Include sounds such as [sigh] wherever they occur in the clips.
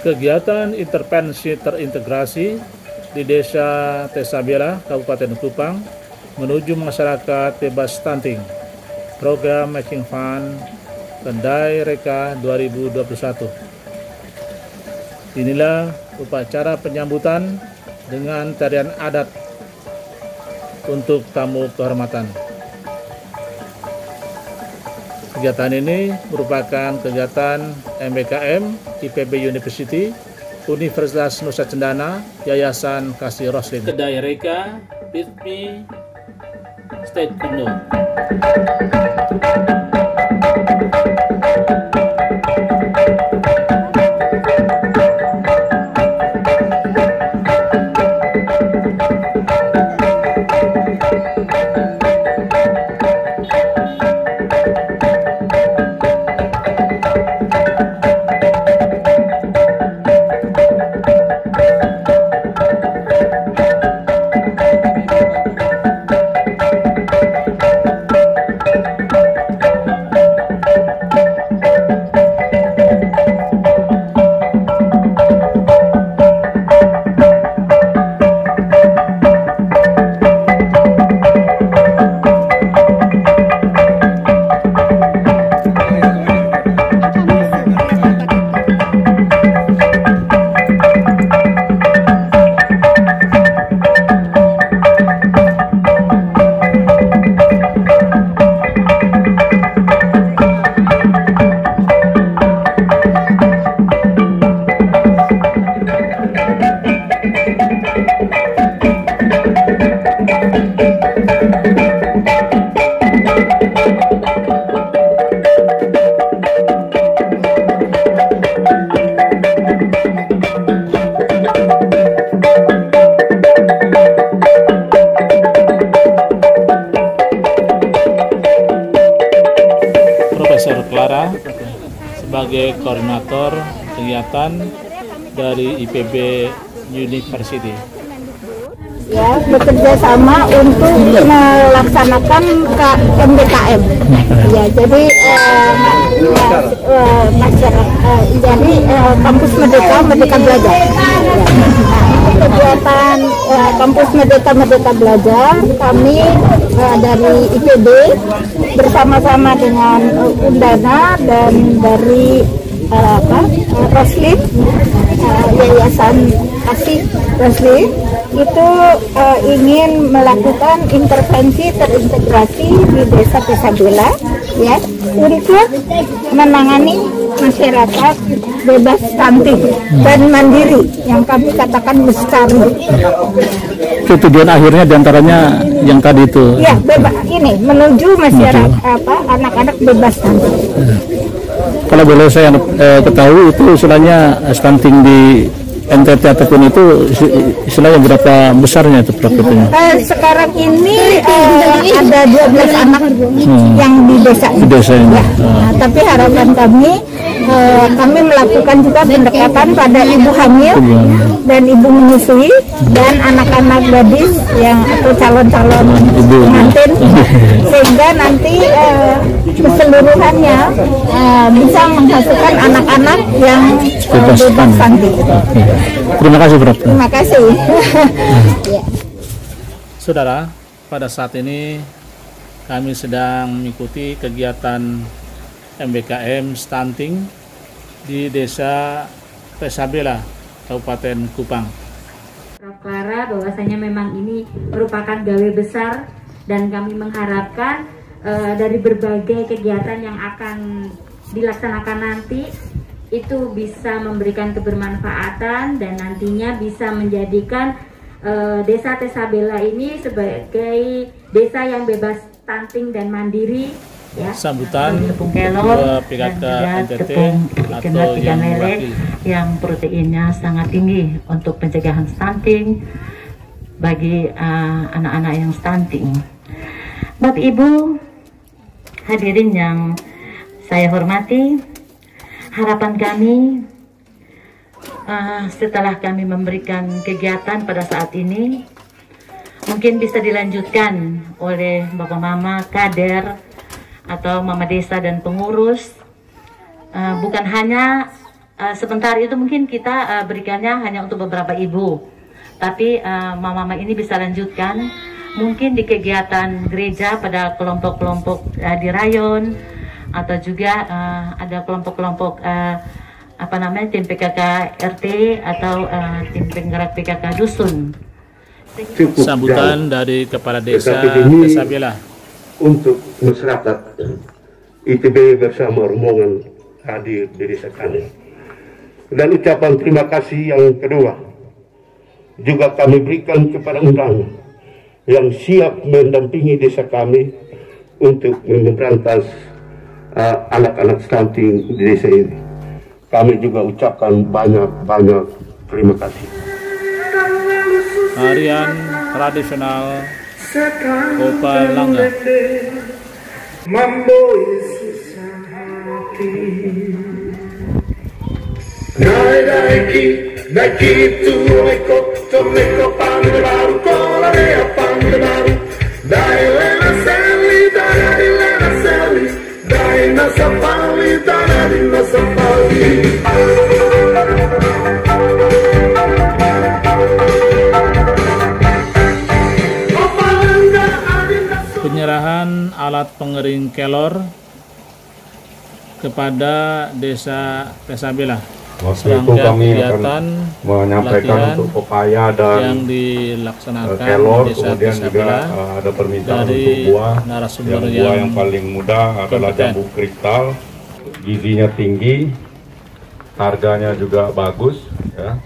kegiatan intervensi terintegrasi di Desa Tesabela, Kabupaten Kupang menuju masyarakat bebas stunting. Program Making Fun Kendai Reka 2021. Inilah upacara penyambutan dengan tarian adat untuk tamu kehormatan. Kegiatan ini merupakan kegiatan MBKM IPB University Universitas Nusa Cendana Yayasan Kasih Roslin. Kedai Reka, with me, State Kuno. Sebagai koordinator kegiatan dari IPB University. Ya bekerja sama untuk melaksanakan MBKM. Ya, jadi eh, ma- eh, jadi eh, kampus Merdeka Merdeka Belajar. Ya. Kegiatan eh, kampus Merdeka Merdeka Belajar kami eh, dari IPB bersama-sama dengan Undana dan dari eh, apa Roslin eh, Yayasan Kasih Roslin itu eh, ingin melakukan intervensi terintegrasi di desa Tesabela ya untuk menangani masyarakat bebas stunting dan mandiri yang kami katakan mustari Itu tujuan akhirnya di antaranya yang tadi itu. ya bebas ini menuju masyarakat apa anak-anak bebas stunting. Kalau boleh saya eh, ketahui itu istilahnya stunting di NTT ataupun itu istilahnya berapa besarnya itu profitnya? Eh, sekarang ini eh, ada 12 anak yang di desa Di desa ini. Ya, nah, tapi harapan kami eh, kami melakukan juga pendekatan pada ibu hamil dan ibu menyusui dan anak-anak gadis yang atau calon-calon pengantin. [laughs] Sehingga nanti eh, keseluruhannya eh, bisa menghasilkan anak-anak yang eh, Bebas bebas stunting. Terima kasih Prof. Terima kasih. [laughs] Ya. Saudara, pada saat ini kami sedang mengikuti kegiatan MBKM stunting di Desa Pesabela, Kabupaten Kupang. Prof. Clara bahwasanya memang ini merupakan gawe besar dan kami mengharapkan eh, dari berbagai kegiatan yang akan dilaksanakan nanti itu bisa memberikan kebermanfaatan dan nantinya bisa menjadikan eh, desa Tesabela ini sebagai desa yang bebas stunting dan mandiri ya. Sambutan kelor dan juga NTT tepung ikan tiga lele yang proteinnya sangat tinggi untuk pencegahan stunting bagi uh, anak-anak yang stunting. Bapak Ibu hadirin yang saya hormati, harapan kami uh, setelah kami memberikan kegiatan pada saat ini mungkin bisa dilanjutkan oleh Bapak Mama Kader atau Mama Desa dan pengurus. Uh, bukan hanya Uh, sebentar itu mungkin kita uh, berikannya hanya untuk beberapa ibu, tapi uh, mama-mama ini bisa lanjutkan mungkin di kegiatan gereja pada kelompok-kelompok uh, di rayon atau juga uh, ada kelompok-kelompok uh, apa namanya tim PKK RT atau uh, tim penggerak PKK dusun. cukup Sambutan jauh. dari kepala desa Desa Bela. untuk masyarakat ITB bersama rombongan hadir di desa kami. Dan ucapan terima kasih yang kedua juga kami berikan kepada undangan yang siap mendampingi desa kami untuk memberantas uh, anak-anak stunting di desa ini. Kami juga ucapkan banyak-banyak terima kasih. Harian tradisional Opal Langga. Mambo Dai dai ki, dai ki tu tu leko pande baru, kola rea Penyerahan alat pengering kelor kepada desa Desa Waktu kami akan menyampaikan untuk pepaya dan yang eh, dilaksanakan kelor, di desa kemudian juga eh, ada permintaan dari untuk buah. narasumber Yang buah yang yang paling mudah adalah jambu kristal, gizinya tinggi, harganya juga bagus, ya,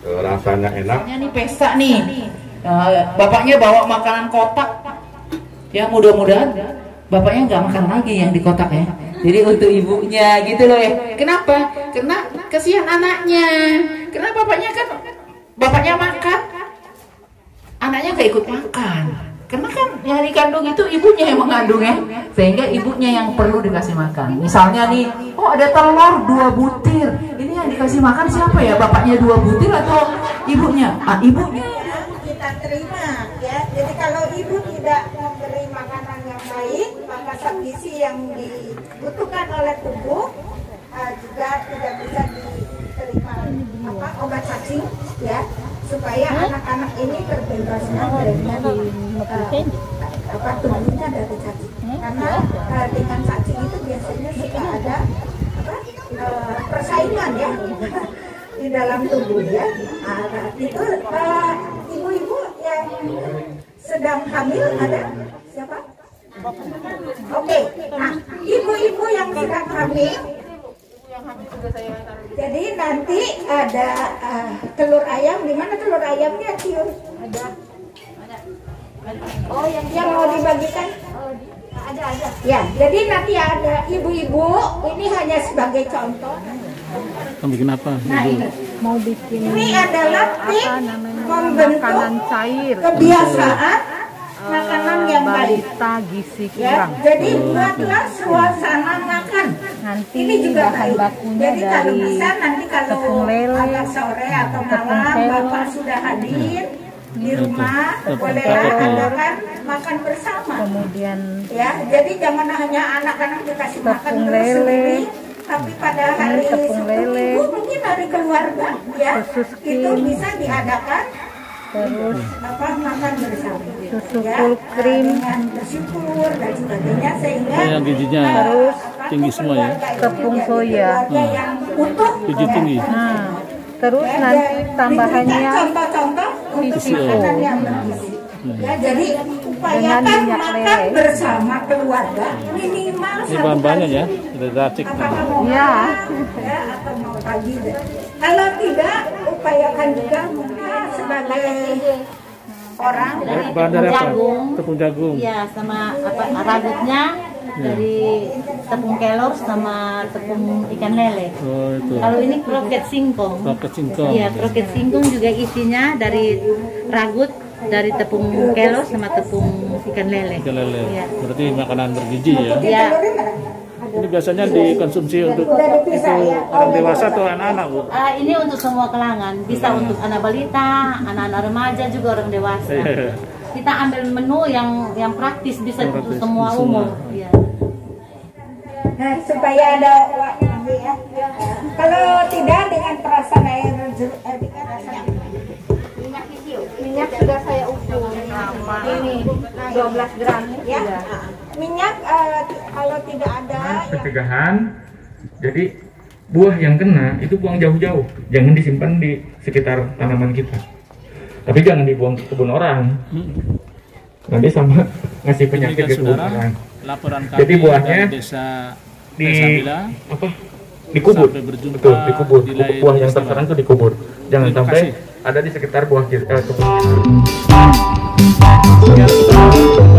Eh, rasanya enak. Bapaknya nih pesta nih. Eh, bapaknya bawa makanan kotak. Ya mudah-mudahan bapaknya nggak makan lagi yang di kotak ya. Jadi untuk ibunya gitu loh ya. Kenapa? Karena kasihan anaknya. Karena bapaknya kan bapaknya makan, anaknya nggak ikut makan. Karena kan yang dikandung itu ibunya yang mengandung ya, sehingga ibunya yang perlu dikasih makan. Misalnya nih, oh ada telur dua butir, ini yang dikasih makan siapa ya? Bapaknya dua butir atau ibunya? Ah ibunya. kita terima ya. Jadi kalau ibu tidak memberi makanan yang baik, maka gizi yang dibutuhkan oleh tubuh uh, juga tidak bisa diterima. Apa obat cacing ya supaya anak-anak ini terbebaskan dari uh, apa tubuhnya dari cacing. Karena uh, dengan cacing itu biasanya suka ada apa uh, persaingan ya [laughs] di dalam tubuh ya. Nah, itu uh, ibu-ibu yang sedang hamil ada? Siapa? Oke, nah ibu-ibu yang sedang hamil jadi nanti ada uh, telur ayam, di mana telur ayamnya cium? Ada. Oh, yang yang mau dibagikan? ada ada. Ya, jadi nanti ada ibu-ibu. Ini hanya sebagai contoh. Kamu bikin apa? Nah ini mau bikin ini adalah tip membentuk makanan cair kebiasaan Eh, makanan yang baik. balita gizi Ya, kurang jadi buatlah suasana makan. nanti Ini juga bahan baik. bakunya Jadi kalau dari bisa nanti kalau tepung lele agak sore atau tepung malam bapak sudah hadir di rumah, Tepung bolehlah kelor. adakan makan bersama. kemudian Ya, jadi jangan hanya anak-anak dikasih makan terus lele. sendiri, tapi pada hari tepung Sabtu lele. Minggu mungkin hari keluarga ya itu bisa diadakan terus apa makan bersama Susu ya, full cream. dengan bersyukur dan sebagainya sehingga yang gizinya eh, Terus apa, tinggi semua ya? Tepung soya. keluarga yang utuh Gizi ya. tinggi. nah terus Ya, nanti dan tambahannya contoh-contoh untuk makanan yang bergizi ya jadi upayakan Dengan minyak makan lele. bersama keluarga minimal Ini satu bahan-bahannya kali ya, ada racik. Ya. ya atau mau pagi kalau tidak upayakan juga mungkin sebagai orang Bahan dari apa? jagung. Tepung jagung. Iya, sama apa ragutnya dari tepung kelor sama tepung ikan lele. Oh itu. Kalau ini kroket singkong. Kroket singkong. Iya, kroket singkong juga isinya dari ragut dari tepung kelor sama tepung ikan lele. Ikan lele. Iya. Berarti makanan bergizi ya. Iya biasanya dikonsumsi untuk itu orang dewasa atau anak-anak bu? Uh, ini untuk semua kelangan, bisa hmm. untuk anak balita, anak-anak remaja juga orang dewasa. Iya. Kita ambil menu yang yang praktis bisa untuk semua, semua. umum. Ya. Nah, supaya ada ya. Kalau tidak dengan perasaan air eh, minyak sudah saya ukur ini nah, 12 gram ya. Minyak uh, kalau tidak ada yang pencegahan jadi buah yang kena itu buang jauh-jauh. Jangan disimpan di sekitar tanaman kita. Tapi jangan dibuang ke kebun orang. Nanti sama ngasih penyakit ke kebun orang laporan kami Jadi buahnya desa di Desabila apa? Dikubur. Berjumpa betul dikubur. di buah yang terserang itu dikubur. Jangan Terima sampai kasih. ada di sekitar buah kita eh, kebun. Kita.